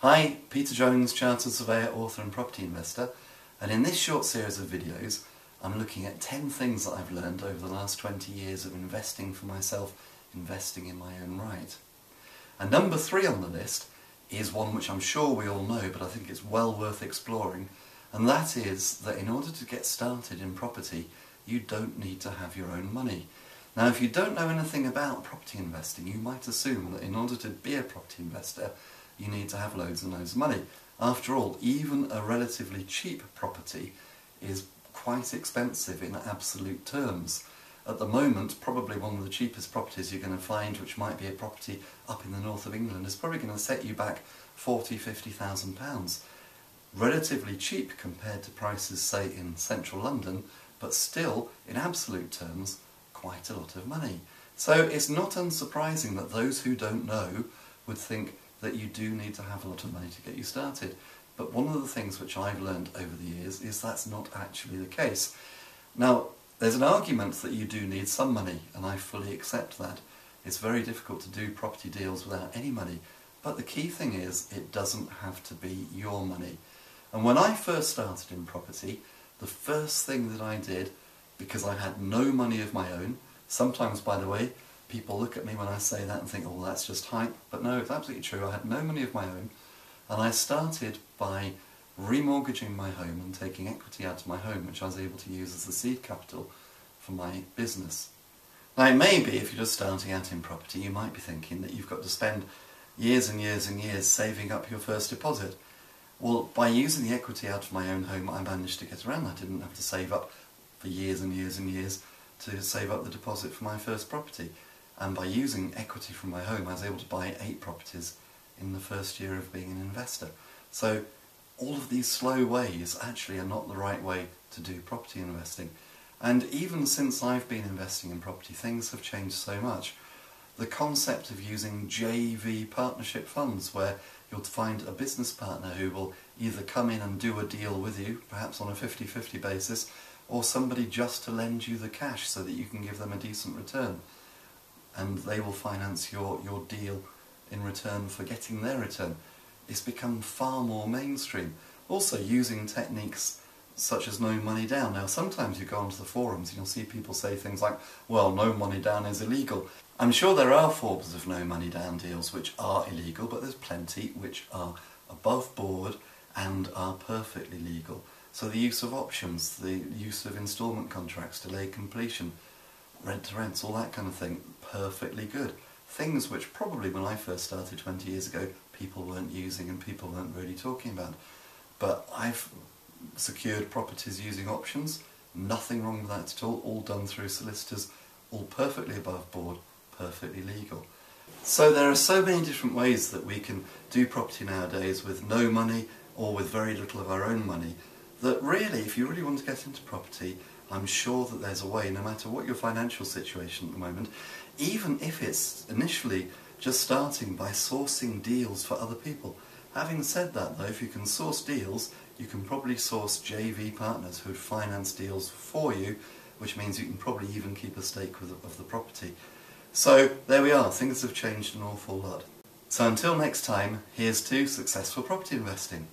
Hi, Peter Jones, Chartered Surveyor, author and property investor and in this short series of videos I'm looking at 10 things that I've learned over the last 20 years of investing for myself, investing in my own right. And number three on the list is one which I'm sure we all know but I think it's well worth exploring and that is that in order to get started in property you don't need to have your own money. Now if you don't know anything about property investing you might assume that in order to be a property investor you need to have loads and loads of money. After all, even a relatively cheap property is quite expensive in absolute terms. At the moment, probably one of the cheapest properties you're going to find, which might be a property up in the north of England, is probably going to set you back forty, fifty thousand pounds. Relatively cheap compared to prices, say, in central London, but still, in absolute terms, quite a lot of money. So it's not unsurprising that those who don't know would think that you do need to have a lot of money to get you started. But one of the things which I've learned over the years is that's not actually the case. Now, there's an argument that you do need some money, and I fully accept that. It's very difficult to do property deals without any money, but the key thing is it doesn't have to be your money. And when I first started in property, the first thing that I did, because I had no money of my own, sometimes by the way, people look at me when I say that and think, oh, that's just hype. But no, it's absolutely true. I had no money of my own. And I started by remortgaging my home and taking equity out of my home, which I was able to use as the seed capital for my business. Now, it may be, if you're just starting out in property, you might be thinking that you've got to spend years and years and years saving up your first deposit. Well, by using the equity out of my own home, I managed to get around. I didn't have to save up for years and years and years to save up the deposit for my first property and by using equity from my home I was able to buy eight properties in the first year of being an investor. So all of these slow ways actually are not the right way to do property investing. And even since I've been investing in property, things have changed so much. The concept of using JV partnership funds, where you'll find a business partner who will either come in and do a deal with you, perhaps on a 50-50 basis, or somebody just to lend you the cash so that you can give them a decent return and they will finance your, your deal in return for getting their return. It's become far more mainstream. Also using techniques such as no money down. Now sometimes you go onto the forums and you'll see people say things like, well, no money down is illegal. I'm sure there are forms of no money down deals which are illegal, but there's plenty which are above board and are perfectly legal. So the use of options, the use of instalment contracts, delayed completion, rent to rents, all that kind of thing, perfectly good. Things which probably when I first started 20 years ago people weren't using and people weren't really talking about. But I've secured properties using options, nothing wrong with that at all, all done through solicitors, all perfectly above board, perfectly legal. So there are so many different ways that we can do property nowadays with no money or with very little of our own money that really if you really want to get into property I'm sure that there's a way, no matter what your financial situation at the moment, even if it's initially just starting by sourcing deals for other people. Having said that though, if you can source deals, you can probably source JV partners who finance deals for you, which means you can probably even keep a stake with, of the property. So there we are, things have changed an awful lot. So until next time, here's to successful property investing.